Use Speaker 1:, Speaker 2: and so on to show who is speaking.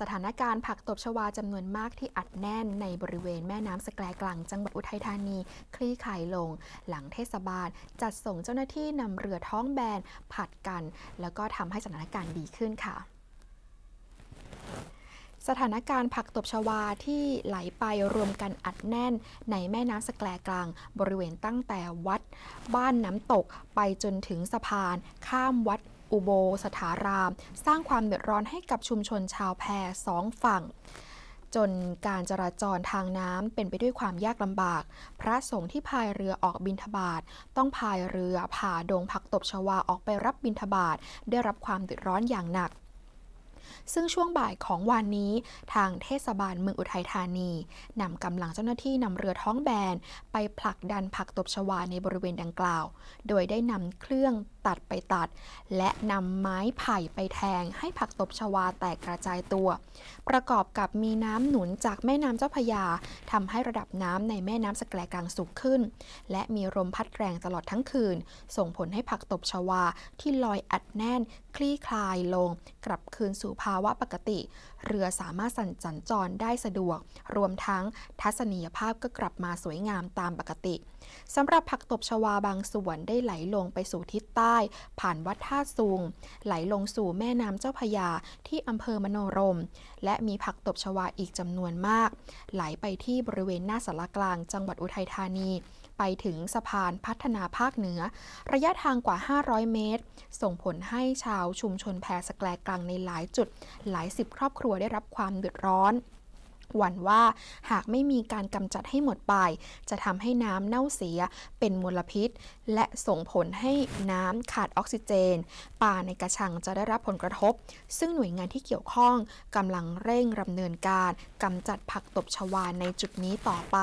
Speaker 1: สถานการณ์ผักตบชวาจำนวนมากที่อัดแน่นในบริเวณแม่น้ำสแกลกลังจังหวัดอุทัยธานี คลี่คลายลง หลังเทศบาล จัดส่งเจ้าหน้าที่นำเรือท้องแบนผัดกัน แล้วก็ทำให้สถานการณ์ดีขึ้นค่ะสถานการณ์ผักตบชวาที่ไหลไปรวมกันอัดแน่นในแม่น้ำสแกลกลาง บริเวณตั้งแต่วัด บ้านน้ำตกไปจนถึงสะพาน ข้ามวัด อุโบสถาราม สร้างความเดือดร้อนให้กับชุมชนชาวแพสองฝั่ง จนการจราจรทางน้ำเป็นไปด้วยความยากลำบาก พระสงฆ์ที่พายเรือออกบินทบาทต้องพายเรือผ่าดงผักตบชวาออกไปรับบินทบาทได้รับความเดือดร้อนอย่างหนัก ซึ่งช่วงบ่ายของวันนี้ ทางเทศบาลเมืองอุทัยธานีนำกำลังเจ้าหน้าที่นำเรือท้องแบน ไปผลักดันผักตบชวาในบริเวณดังกล่าว โดยได้นำเครื่องตัดไปตัด และนำไม้ไผ่ไปแทงให้ผักตบชวาแตกกระจายตัว ประกอบกับมีน้ำหนุนจากแม่น้ำเจ้าพยาทำให้ระดับน้ำในแม่น้ำสแกลกลางสูงขึ้น และมีลมพัดแรงตลอดทั้งคืน ส่งผลให้ผักตบชวาที่ลอยอัดแน่น คลี่คลายลง กลับคืนสู่ภาาวะปกติ เรือสามารถสัญจรได้สะดวก รวมทั้งทัศนียภาพก็กลับมาสวยงามตามปกติสำหรับผักตบชวาบางส่วนได้ไหลลงไปสู่ทิศใต้ ผ่านวัดท่าซุง ไหลลงสู่แม่น้ำเจ้าพยาที่อำเภอมโนรม และมีผักตบชวาอีกจำนวนมาก ไหลไปที่บริเวณหน้าสารกลางจังหวัดอุทัยธานี ไปถึงสะพานพัฒนาภาคเหนือ ระยะทางกว่า 500 เมตร ส่งผลให้ชาวชุมชนแพสแกลกลางในหลายจุด หลายสิบครอบครัวได้รับความเดือดร้อนหวั่นว่าหากไม่มีการกำจัดให้หมดไป จะทำให้น้ำเน่าเสียเป็นมลพิษ และส่งผลให้น้ำขาดออกซิเจน ป่าในกระชังจะได้รับผลกระทบ ซึ่งหน่วยงานที่เกี่ยวข้องกำลังเร่งดำเนินการกำจัดผักตบชวาในจุดนี้ต่อไป